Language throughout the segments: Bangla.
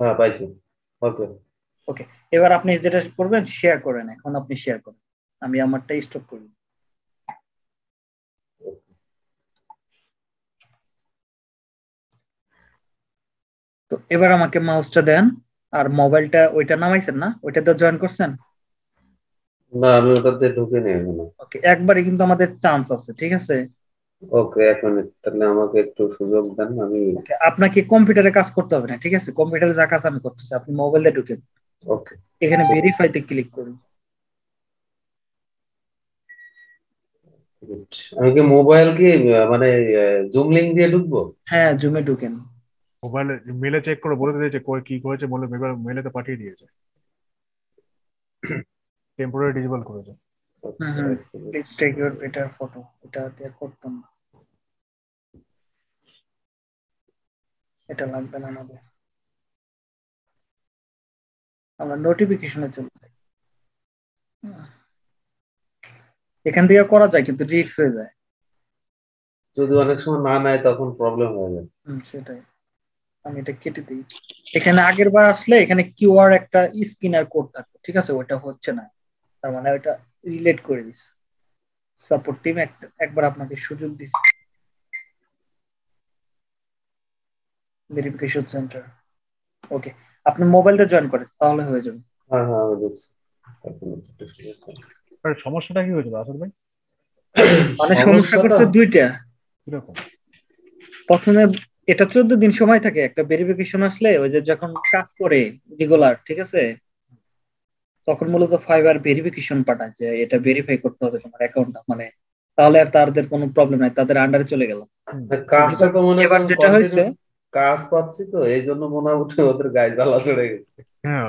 হ্যাঁ পাইছি। ওকে ওকে এবার আপনি যেটা করবেন শেয়ার করেন এখন আপনি শেয়ার করেন। আমি আমারটা স্টপ করি। তো এবার আমাকে মাউসটা দেন আর মোবাইলটা ওইটা নামাইছেন না? ওইটা তো জয়েন করছেন? না আমি ওটাতে ঢুকে নি এখনও। ওকে একবারে কিন্তু আমাদের চান্স আছে ঠিক আছে? ওকে এক মিনিট তাহলে আমাকে একটু সুযোগ দেন আমি আপনাকে কম্পিউটারে কাজ করতে হবে না ঠিক আছে? কম্পিউটারে যা কাজ আমি করতেছি আপনি মোবাইলে ঢুকেন। ওকে এখানে ভেরিফাইতে ক্লিক করুন। আমি কি মোবাইল কি মানে জুম লিংক দিয়ে ঢুকবো? হ্যাঁ জুমে ঢুকেন। মোবাইলে মেলে চেক করে বলে দিয়েছে কই কি করেছে বলে মেলে তো পাঠিয়ে দিয়েছে। টেম্পোরারি ডিসেবল করেছে। আচ্ছা, টেক ইউর বেটার ফটো এটা দিয়ে করতাম না। এটা লাগবে না আমাদের। আমরা নোটিফিকেশনে চলে যাই এখান থেকে করা যায় কিন্তু রিস্ক হয়ে যায়। যদি অনেক সময় না নেয় তখন প্রবলেম হয়ে যায়। সেটাই। আমি এটা কেটে দিই। এখানে আগের বার আসলে এখানে কিউআর একটা স্ক্যানার কোড থাকতো ঠিক আছে? ওটা হচ্ছে না। তার মানে ওটা রিলেট করে দিস। সাপোর্ট টিম একবার আপনাকে সুযোগ দিচ্ছে ভেরিফিকেশন সেন্টার ওকে আপনি মোবাইলটা জয়েন করেন তাহলে হয়ে যাবে। হ্যাঁ হ্যাঁ আমি দেখছি সমস্যাটা কি হয়েছিল আসল ভাই? মানে সমস্যা করছে দুইটা। কীরকম? প্রথমে এটা চোদ্দ দিন সময় থাকে একটা ভেরিফিকেশন আসলে ওই যে যখন কাজ করে রেগুলার ঠিক আছে? তখন মূলত ফাইবার ভেরিফিকেশন পাঠায় যে এটা ভেরিফাই করতে হবে তোমার অ্যাকাউন্টটা মানে তাহলে আর তাদের কোনো প্রবলেম নাই তাদের আন্ডারে চলে গেল। কাজটা তো মনে এবার যেটা হয়েছে কাজ পাচ্ছি তো এই জন্য মনে মোটামুটি ওদের গায়ে জ্বালা চড়ে গেছে। হ্যাঁ।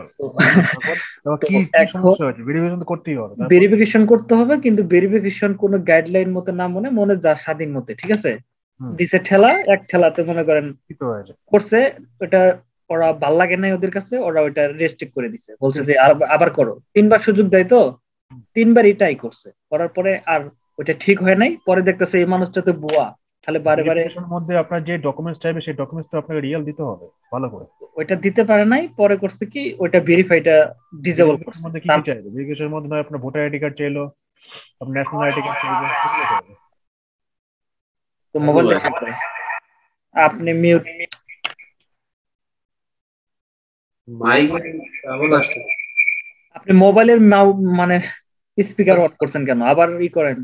ভেরিফিকেশন হবে। ভেরিফিকেশন করতে হবে কিন্তু ভেরিফিকেশন কোনো গাইডলাইন মতে না মনে মনে যা স্বাধীন মতে ঠিক আছে। দিছে ঠেলা এক ঠেলাতে মনে করেন করছে ওটা ওরা ভালো লাগে নাই ওদের কাছে ওরা ওইটা রেস্ট্রিক্ট করে দিছে। বলছে যে আবার করো। তিনবার সুযোগ দেয় তো তিনবার এটাই করছে। করার পরে আর ওইটা ঠিক হয় নাই। পরে দেখতেছে এই মানুষটা তো বুয়া। তাহলে বারে বারে মধ্যে আপনার যে ডকুমেন্টস চাইবে সেই ডকুমেন্টস তো আপনাকে রিয়েল দিতে হবে ভালো করে। ওইটা দিতে পারে নাই পরে করছে কি ওইটা ভেরিফাইটা ডিজেবল করছে। মধ্যে কি চাইবে? ভেরিফিকেশনের মধ্যে নয় আপনার ভোটার আইডি কার্ড চাইলো আপনার ন্যাশনাল আইডি কার্ড চাইবে। তো মোবাইল দেখেন আপনি মিউট মাইক কেমন আসছে আপনি মোবাইলের মানে স্পিকার অফ করছেন কেন? আবার ই করেন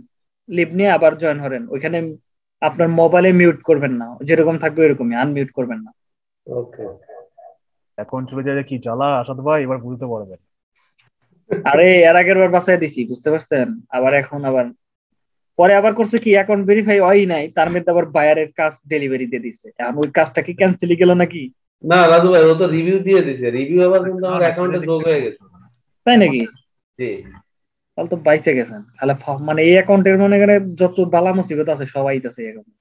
লিভ নিয়ে আবার জয়েন করেন ওইখানে আপনার মোবাইলে মিউট করবেন না। যেরকম থাকবে এরকমই আনমিউট করবেন না। ওকে। এখন চলে যায় কি জ্বালা আসাদ ভাই এবার বুঝতে পারবেন। আরে এর আগের বার বাঁচাই দিছি বুঝতে পারছেন? আবার এখন আবার। পরে আবার করছে কি এখন ভেরিফাই হয় নাই তার মধ্যে আবার বায়ারের কাজ ডেলিভারি দিয়ে দিচ্ছে এখন ওই কাজটা কি ক্যান্সেল গেল নাকি? না রাজু ভাই ও তো রিভিউ দিয়ে দিছে। রিভিউ আবার কিন্তু আমার অ্যাকাউন্টে যোগ হয়ে গেছে। তাই নাকি? জি। তাহলে তো বাইসে গেছেন। তাহলে মানে এই অ্যাকাউন্টের মনে করে যত বালা মুসিবত আছে সবাই আছে অ্যাকাউন্ট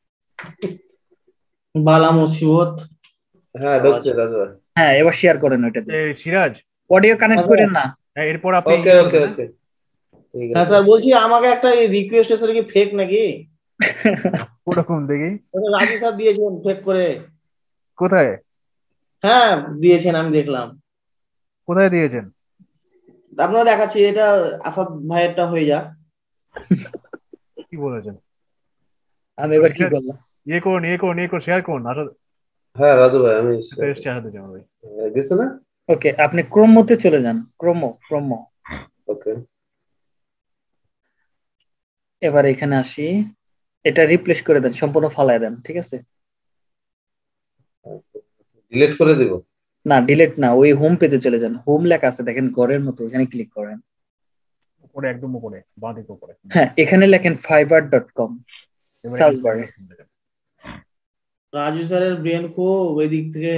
বালা মুসিবত? হ্যাঁ ঢুকছে রাজু ভাই। হ্যাঁ এবার শেয়ার করেন ওইটা এ, সিরাজ? অডিও কানেক্ট আচ্ছা। করেন না। হ্যাঁ, এরপর আপনি ওকে ওকে ওকে হ্যাঁ স্যার বলছি আমাকে একটা রিকোয়েস্ট এসে কি ফেক নাকি? ওরকম দেখি। রাজু স্যার দিয়েছেন ফেক করে। কোথায়? হ্যাঁ দিয়েছেন আমি দেখলাম। কোথায় দিয়েছেন? আপনারা দেখাচ্ছি এটা আসাদ ভাইয়েরটা হয়ে যাক। কি বলেছেন? আমি এবার কি করলাম ইয়ে করুন ইয়ে করুন ইয়ে করুন শেয়ার করুন আসাদ। হ্যাঁ রাজু ভাই আমি এসছে আসাদ ভাই। গেছে না? ওকে আপনি ক্রোমোতে চলে যান ক্রোমো ক্রোমো। ওকে। এবার এখানে আসি। এটা রিপ্লেস করে দেন সম্পূর্ণ ফালায় দেন ঠিক আছে? ডিলিট করে দিব? না ডিলিট না ওই হোম পেজে চলে যান। হোম লেখা আছে দেখেন ঘরের মতো এখানে ক্লিক করেন। উপরে একদম উপরে বাঁ দিকে উপরে। হ্যাঁ এখানে লেখেন ফাইবার ডট কম এবারে সার্চ বারে। রাজু স্যারের ব্রেন খুব ওই দিক থেকে।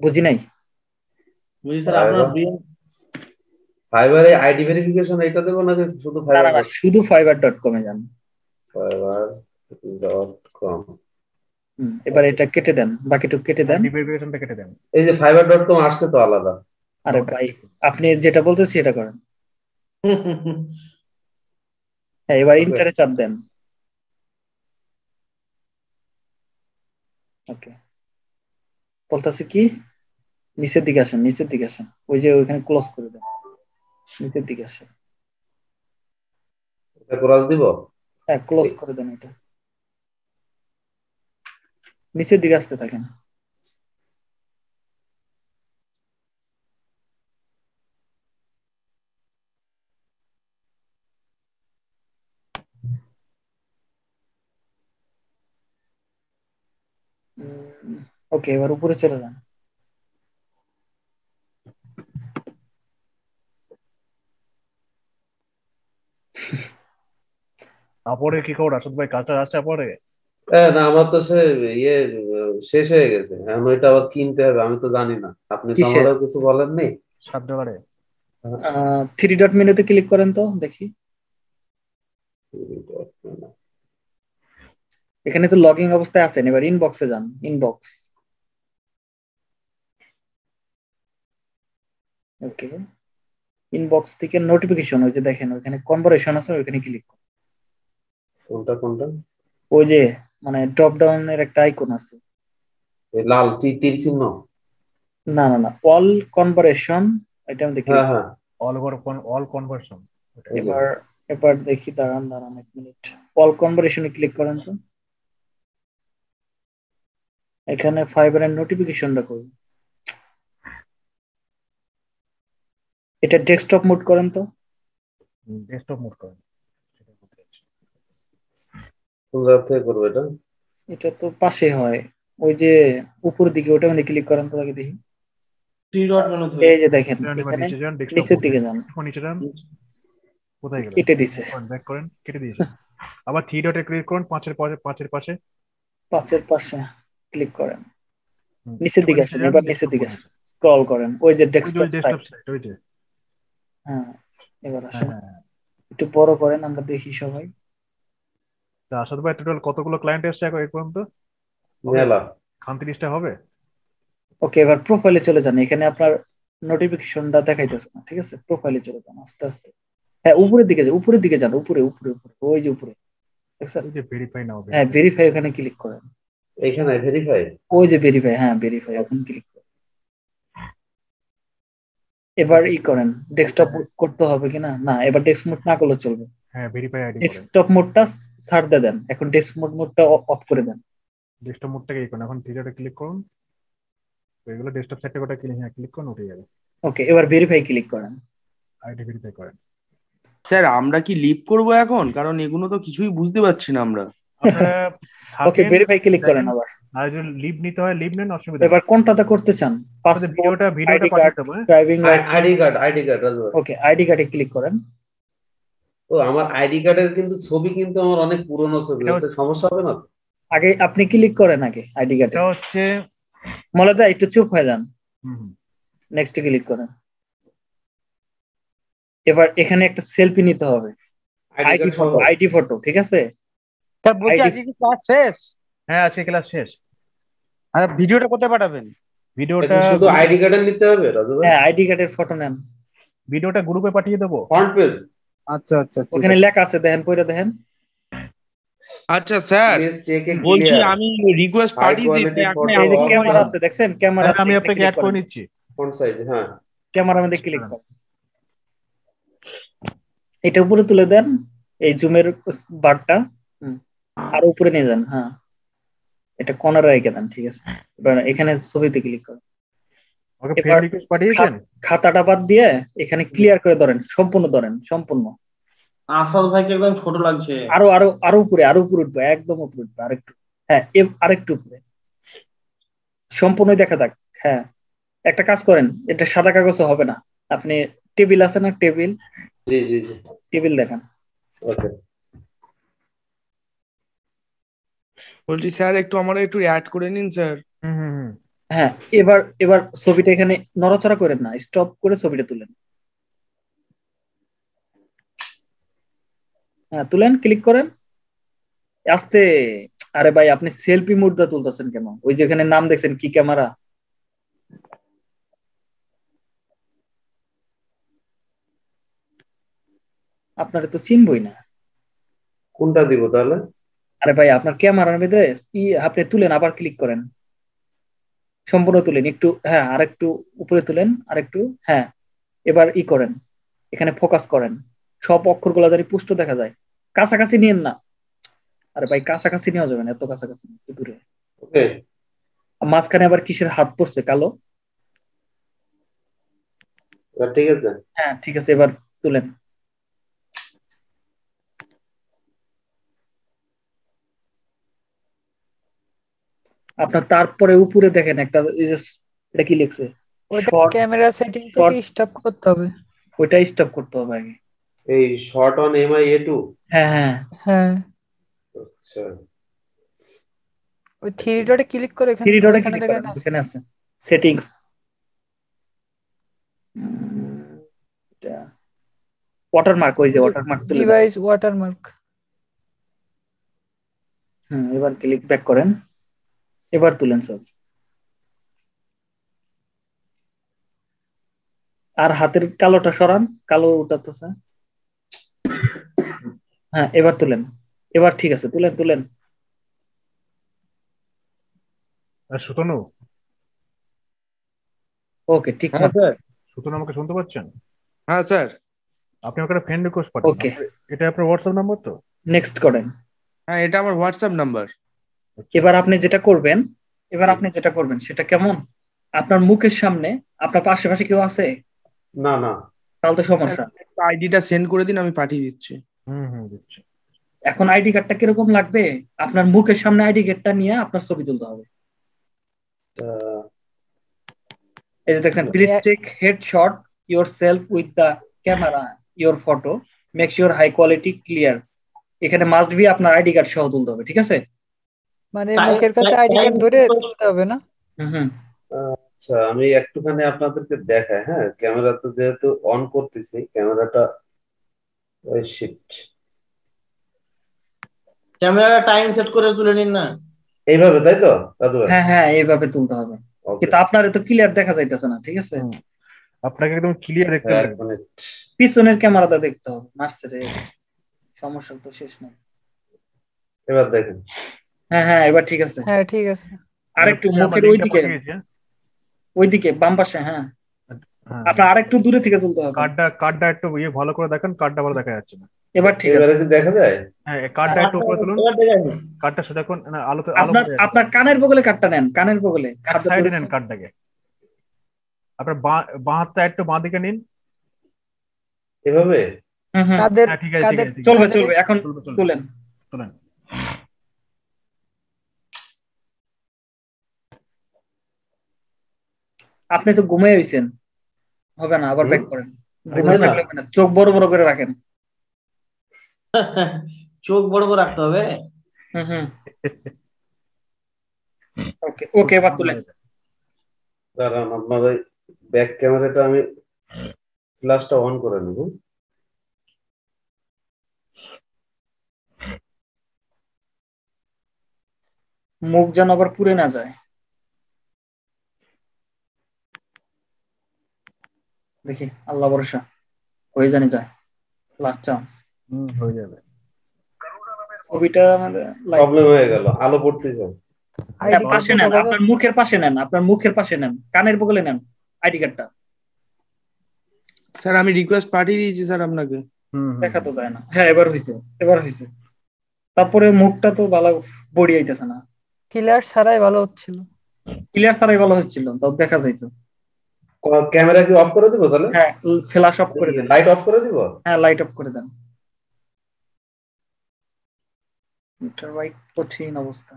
বুঝি নাই? বুঝি স্যার আপনার ব্রেন ফাইবারে আইডি ভেরিফিকেশন এটা দেবো শুধু না না ফাইবার শুধু ফাইবার ডট কমে যান হুম, এবার এটা কেটে দেন বাকিটুকু কেটে দেন। ভেরিফিকেশনটা কেটে দেন। এই যে ফাইবার ডট কম আসছে তো আলাদা। আরে ভাই আপনি যেটা বলতেছি এটা করেন। হ্যাঁ এবার ইন্টারে চাপ দেন। ওকে। বলতেছে কি? নিচের দিকে আসেন নিচের দিকে আসেন। ওই যে ওইখানে ক্লোজ করে দেন। নিচের দিকে আসেন। এটা ক্রস দিব? হ্যাঁ ক্লোজ করে দেন এটা। নিচের দিকে আসতে থাকেন ওকে এবার উপরে চলে যান। আপরে কি খবর? আসাদ ভাই কাজটা আছে আপরে? হ্যাঁ না আমার তো সে ইয়ে শেষ হয়ে গেছে। এখন ওইটা আবার কিনতে হবে আমি তো জানি না। আপনি তো? আমারও কিছু বলেননি সাত ডলারে থ্রি ডট মেনুতে ক্লিক করেন তো দেখি। এখানে তো লগইন অবস্থায় আছেন এবার ইনবক্সে যান ইনবক্স ওকে ইনবক্স থেকে নোটিফিকেশন ওই যে দেখেন ওইখানে কনভারেশন আছে ওইখানে ক্লিক করুন। কোনটা কোনটা? ওই যে মানে ড্রপ ডাউনের একটা আইকন আছে। লাল তীর তীর চিহ্ন? না না না অল কনভারেশন এটা আমি দেখি অল ওভার অল কনভার্সন এবার এবার দেখি দাঁড়ান দাঁড়ান এক মিনিট অল কনভারেশনে ক্লিক করেন তো। এখানে ফাইবার এন্ড নোটিফিকেশনটা করুন এটা ডেস্কটপ মোড করেন তো। ডেস্কটপ মোড করেন। কোন জায়গা থেকে করব এটা এটা তো পাশে হয়। ওই যে উপরের দিকে ওটা মানে ক্লিক করেন তো আগে দেখি। থ্রি ডট মেনু এই যে দেখেন নিচের দিকে যান। নিচে যান। কোথায় গেলেন কেটে দিছে। ব্যাক করেন কেটে দিয়েছেন আবার থ্রি ডটে ক্লিক করুন পাঁচের পাশে পাঁচের পাশে। পাঁচের পাশে ক্লিক করেন। নিচের দিকে আসেন এবার নিচের দিকে আসেন। স্ক্রল করেন ওই যে ডেস্কটপ ডেস্কটপ সাইট ওই যে। হ্যাঁ এবার হ্যাঁ আসেন। হ্যাঁ। একটু বড় করেন আমরা দেখি সবাই। আসাদ ভাই টোটাল কতগুলো ক্লায়েন্ট এসছে এখন এই পর্যন্ত? মেলা। খান্তিরিশটা হবে? ওকে এবার প্রোফাইলে চলে যান। এখানে আপনার নোটিফিকেশনটা দেখাইতেছে না ঠিক আছে? প্রোফাইলে চলে যান আস্তে আস্তে। হ্যাঁ উপরের দিকে যান উপরের দিকে যান উপরে উপরে উপরে ওই যে উপরে। ভেরিফাই নাও হ্যাঁ ভেরিফাই ওখানে ক্লিক করেন। এইখানে ভেরিফাই ওই যে ভেরিফাই হ্যাঁ ভেরিফাই ওখানে ক্লিক করেন। এবার ই করেন ডেস্কটপ করতে হবে কিনা না? এবার ডেস্ক মোড না করলে চলবে। হ্যাঁ ভেরিফাই আইডি ডেস্কটপ মোডটা ছাড় দেন। এখন ডেস্ক মোড মোডটা অফ করে দেন। ডেস্কটপ মোডটাকে ই করুন। এখন থ্রি ক্লিক করুন। ওইগুলো ডেস্কটপ সাইটে গোটা ক্লিক হ্যাঁ ক্লিক করুন উঠে যাবে। ওকে এবার ভেরিফাই ক্লিক করেন। আইডি ভেরিফাই করেন। স্যার আমরা কি লিভ করব এখন? কারণ এগুলো তো কিছুই বুঝতে পারছি না আমরা। ওকে ভেরিফাই ক্লিক করেন আবার। আর যদি লিভ নিতে হয় লিভ নেন অসুবিধা এবার কোনটাতে করতে চান? ভিডিওটা ভিডিওটা হ্যাঁ? Driving ID card ID card okay ID কার্ডে ক্লিক করেন। ও আমার আইডি কার্ডের কিন্তু ছবি কিন্তু আমার অনেক পুরনো ছবি সমস্যা হবে না তো? আগে আপনি ক্লিক করেন আগে আইডি কার্ডে। এটা হচ্ছে মলাদা একটু চুপ হয়ে যান। নেক্সট ক্লিক করেন। এবার এখানে একটা সেলফি নিতে হবে। আইডি ফটো আইডি ফটো ঠিক আছে? তা বলছি আজকে কি ক্লাস শেষ? হ্যাঁ আজকে ক্লাস শেষ। আর ভিডিওটা কোথায় পাঠাবেন? ভিডিওটা শুধু আইডি কার্ডের নিতে হবে রাজু ভাই? হ্যাঁ আইডি কার্ডের ফটো নেন। ভিডিওটা গ্রুপে পাঠিয়ে দেবো। ফ্রন্ট পেজ আচ্ছা আচ্ছা ওখানে লেখা আছে দেখেন পড়ে দেখেন। আচ্ছা স্যার। বলছি আমি রিকোয়েস্ট পাঠিয়ে দিই আপনি এই যে ক্যামেরা আছে দেখছেন? ক্যামেরা আমি আপনাকে অ্যাড করে নিচ্ছি। সাইজ হ্যাঁ। ক্যামেরা মধ্যে ক্লিক করেন। এটা উপরে তুলে দেন এই জুমের বারটা আর উপরে নিয়ে যান হ্যাঁ। এটা কর্নারে রেখে দেন ঠিক আছে? এবার এখানে ছবিতে ক্লিক করেন। ওকে ফ্রেন্ড রিকোয়েস্ট পাঠিয়েছেন? খাতাটা বাদ দিয়ে এখানে ক্লিয়ার করে ধরেন সম্পূর্ণ ধরেন সম্পূর্ণ। আসাদ ভাইকে একদম ছোট লাগছে। আরও আরও আরও উপরে আরও উপরে উঠবে একদম উপরে উঠবে আরেকটু। হ্যাঁ আরেকটু উপরে। সম্পূর্ণই দেখা যাক হ্যাঁ। একটা কাজ করেন এটা সাদা কাগজে হবে না। আপনি টেবিল আছে না টেবিল? জি জি জি। টেবিল দেখান। ওকে। বলছি স্যার একটু আমার একটু অ্যাড করে নিন স্যার। হুম হুম হুম হ্যাঁ এবার এবার ছবিটা এখানে নড়াচড়া করেন না স্টপ করে ছবিটা তুলেন। হ্যাঁ তুলেন ক্লিক করেন। আস্তে আরে ভাই আপনি সেলফি মুদ্রা তুলতেছেন কেন? ওই যেখানে নাম দেখছেন কি ক্যামেরা আপনারা তো চিনবই না। কোনটা দিব তাহলে? আরে ভাই আপনার ক্যামেরার মধ্যে ই আপনি তুলেন আবার ক্লিক করেন। সম্পূর্ণ তুলেন একটু হ্যাঁ আর একটু উপরে তুলেন আর একটু হ্যাঁ এবার ই করেন। এখানে ফোকাস করেন। সব অক্ষরগুলো জানি পুষ্ট দেখা যায়। কাছাকাছি নিয়েন না। আরে ভাই কাছাকাছি নেওয়া যাবে না এত কাছাকাছি দূরে। মাঝখানে আবার কিসের হাত পড়ছে কালো? ঠিক আছে। হ্যাঁ ঠিক আছে এবার তুলেন। আপনার তারপরে উপরে দেখেন একটা এই যে এটা কি লিখছে? ওইটা ক্যামেরা সেটিং থেকে স্টপ করতে হবে। ওইটা স্টপ করতে হবে আগে। এই short on MI A two হ্যাঁ হ্যাঁ। হ্যাঁ। আচ্ছা। ওই থ্রি ডটে ক্লিক করে এখানে। থ্রি ডটে এখানে ক্লিক দেখেন এখানে আছে। সেটিংস ওয়াটারমার্ক ওই যে ওয়াটারমার্ক তুলে ডিভাইস ওয়াটারমার্ক হুম এবার ক্লিক ব্যাক করেন। এবার তুলেন সব। আর হাতের কালোটা সরান। কালো উঠাতেছে হ্যাঁ এবার তুলেন। এবার ঠিক আছে তুলেন তুলেন। আর সুতনু? ওকে ঠিক হ্যাঁ আছে। স্যার। সুতনু আমাকে শুনতে পাচ্ছেন? হ্যাঁ স্যার। আপনি আমাকে একটা ফ্রেন্ড রিকোয়েস্ট পাঠান ওকে এটা আপনার হোয়াটসঅ্যাপ নাম্বার তো? নেক্সট করেন। হ্যাঁ এটা আমার হোয়াটসঅ্যাপ নাম্বার এবার আপনি যেটা করবেন এবার আপনি যেটা করবেন সেটা কেমন? আপনার মুখের সামনে আপনার পাশাপাশি কেউ আছে? না না। তাহলে তো সমস্যা। আইডিটা সেন্ড করে দিন আমি পাঠিয়ে দিচ্ছি। এখন আইডি কার্ডটা কীরকম লাগবে? আপনার মুখের সামনে আইডি কার্ডটা নিয়ে আপনার ছবি তুলতে হবে। আহ, এই যে দেখেন please take head shot yourself with the camera your photo make sure high quality clear এখানে মাস্ট বি আপনার আইডি কার্ড সহ তুলতে হবে ঠিক আছে? মানে মুখের কাছে আইডি কার্ড ধরে তুলতে হবে না? হুম হুম। আচ্ছা আমি একটুখানি আপনাদেরকে দেখাই হ্যাঁ? ক্যামেরা তো যেহেতু অন করতেছি ক্যামেরাটা ওই শিট ক্যামেরা টাইম সেট করে তুলে নিন না। এইভাবে তাই তো? রাজু ভাই? হ্যাঁ হ্যাঁ এইভাবে তুলতে হবে। কিন্তু আপনার তো ক্লিয়ার দেখা যাইতেছে না ঠিক আছে? আপনাকে একদম ক্লিয়ার দেখতে লাগবে পিছনের ক্যামেরাটা দেখতে হবে। মারছে রে। সমস্যা তো শেষ নেই। এবার দেখেন। হ্যাঁ হ্যাঁ এবার ঠিক আছে। হ্যাঁ ঠিক আছে। আরেকটু মুখের ওইদিকে। হ্যাঁ? ওইদিকে বাম পাশে হ্যাঁ। আপনার আরেকটু দূরে থেকে তুলতে হবে। কার্ডটা কার্ডটা একটু ইয়ে ভালো করে দেখেন কার্ডটা ভালো দেখা যাচ্ছে না। এবার ঠিক আছে। এবারে দেখা যায়? হ্যাঁ কার্ডটা একটু উপরে তুলুন। কার্ডটা সোজা করুন না আলোতে আপনার আপনার কানের বগলে কাটটা নেন কানের বগলে সাইডে নেন কার্ডটাকে। আপনার বাঁ বাঁ হাতটা একটু বাঁ দিকে নিন। এভাবে? হুম হুম। কাদের হ্যাঁ। চলবে চলবে এখন। তুলেন। তুলেন। আপনি তো ঘুমিয়ে হইছেন হবে না আবার ব্যাক করেন। আরে ঘুমিয়ে না, না। থাকলে হবে না। চোখ বড় বড় করে রাখেন। চোখ বড় বড় রাখতে হবে? হুম হুম। ওকে ওকে এবার তুলেন দাঁড়ান আপনার ওই ব্যাক ক্যামেরাটা আমি ফ্ল্যাশটা অন করে নেব। মুখ যেন আবার পুড়ে না যায়। দেখি আল্লাহ ভরসা। হয়ে জানি যায়। লাস্ট চান্স হুম হয়ে যাবে। ছবিটা আমাদের প্রবলেম হয়ে গেল। আলো পড়তেছে। আইডি পাশে নেন আপনার মুখের পাশে নেন আপনার মুখের পাশে নেন। কানের বগলে নেন আইডি কার্ডটা। স্যার আমি রিকোয়েস্ট পাঠিয়ে দিয়েছি স্যার আপনাকে। দেখা তো যায় না। হ্যাঁ এবার হয়েছে এবার হয়েছে। তারপরে মুখটা তো ভালো বড়ি আইতেছে না। ক্লিয়ার ছাড়াই ভালো হচ্ছিল। ক্লিয়ার ছাড়াই ভালো হচ্ছিল তাও দেখা যাইতো। ক্যামেরা কি অফ করে দিব তাহলে? হ্যাঁ ফ্ল্যাশ অফ করে দেন। লাইট অফ করে দিব? হ্যাঁ লাইট অফ করে দেন। মিটার বাইক কঠিন অবস্থা।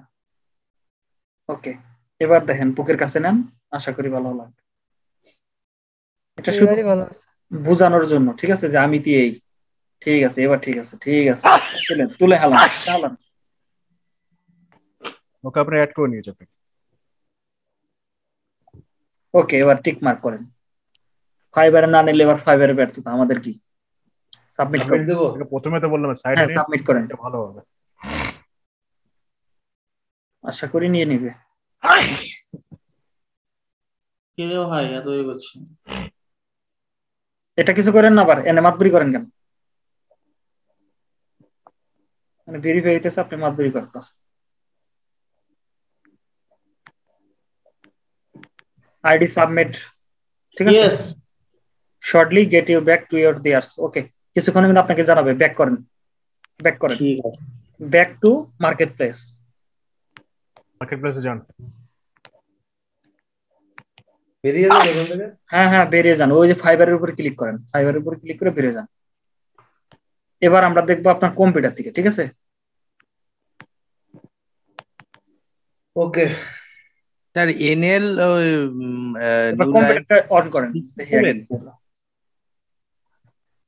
ওকে এবার দেখেন বুকের কাছে নেন। আশা করি ভালো লাগবে। এটা শুধু এবারই ভালো আছে। বোঝানোর জন্য ঠিক আছে? যে আমি এই? ঠিক আছে এবার ঠিক আছে ঠিক আছে। তুলে হালান হালান। ওকে আপনি অ্যাড করে নিয়েছে আপনি ওকে এবার টিক মার্ক করেন। ফাইবারে না নিলে এবার ফাইবারে ব্যর্থতা আমাদের কি? সাবমিট করেন। দেবো? এটা প্রথমে তো বললাম সাইডে হ্যাঁ সাবমিট করেন। এটা ভালো হবে। আশা করি নিয়ে নিবে। কে রে ভাই এত ইয়ে করছে। এটা কিছু করেন না আবার এনে মাতবুরি করেন কেন? মানে ভেরিফাই হইতেছে আপনি মাতবুরি করতেছেন। আইডি সাবমিট ঠিক আছে? Yes shortly get you back to your dears okay কিছুক্ষণের মধ্যে আপনাকে জানাবে ব্যাক করেন ব্যাক করেন। ঠিক আছে। Back to market place market প্লেসে যান। বেরিয়ে যান এখান থেকে? হ্যাঁ হ্যাঁ বেরিয়ে যান। ওই যে ফাইবারের উপরে ক্লিক করেন। ফাইবারের উপরে ক্লিক করে বেরিয়ে যান। এবার আমরা দেখব আপনার কম্পিউটার থেকে ঠিক আছে? ওকে স্যার এনএল অন করেন।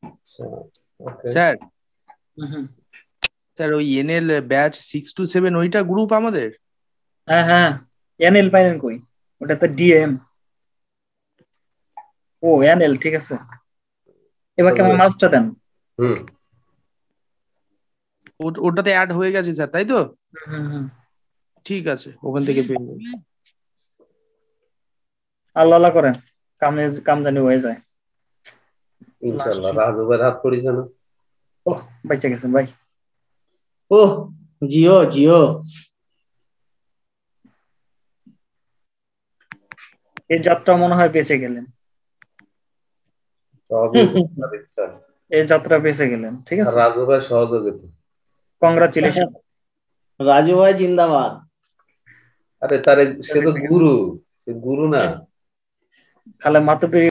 আচ্ছা ওকে স্যার। স্যার ওই NL batch six two seven ওইটা গ্রুপ আমাদের? হ্যাঁ হ্যাঁ। এনএল পাইলেন কই? ওটা তো ডিএম ও এনএল ঠিক আছে। এবার কেমন মাউসটা দেন? হুম। ওটাতে অ্যাড হয়ে গেছে স্যার তাই তো। ঠিক আছে ওখান থেকে পেয়ে যাব। আল্লাহ আল্লাহ করেন কামে কাম জানি হয়ে যায়। ইনশাল্লাহ রাজু ভাইয়ের হাত পড়িছে না? ও বাইচা গেছেন ভাই ও জিও জিও। এই যাত্রা মনে হয় বেঁচে গেলেন। এই যাত্রা বেঁচে গেলেন ঠিক আছে? রাজু ভাই সহযোগিতা। কংগ্রাচুলেশন রাজু ভাই জিন্দাবাদ। আরে তার সে তো গুরু সে গুরু না। তাহলে মাতব্বরি